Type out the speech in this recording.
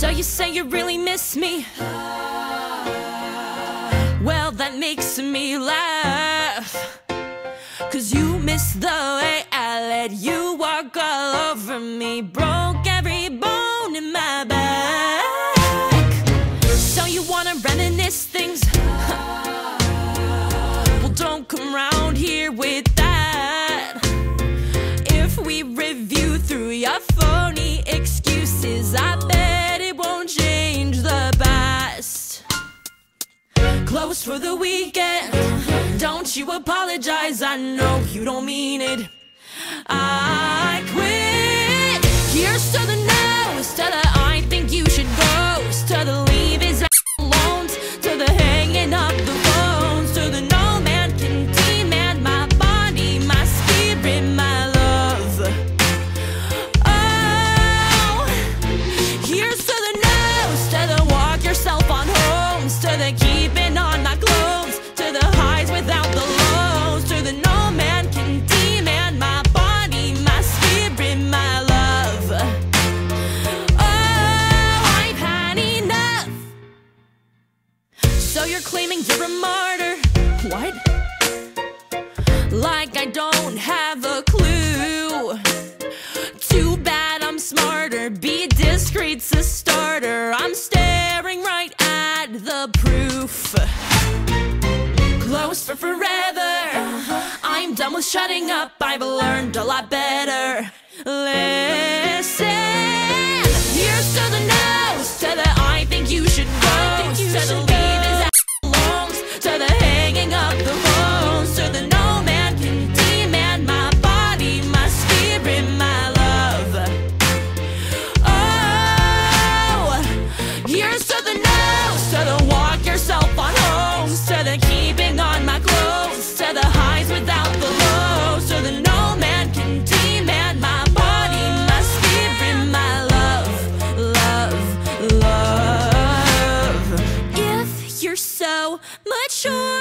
So you say you really miss me? Well, that makes me laugh. Cause you miss the way I let you walk all over me. Broke every bone in my back. So you wanna reminisce things? well, don't come round here with that. If we review through your phony Close for the weekend. Don't you apologize, I know you don't mean it. I quit. Claiming you're a martyr? What? Like I don't have a clue. Too bad I'm smarter. Be discreet's a starter. I'm staring right at the proof. Close for forever. I'm done with shutting up. I've learned a lot better. Listen. Mature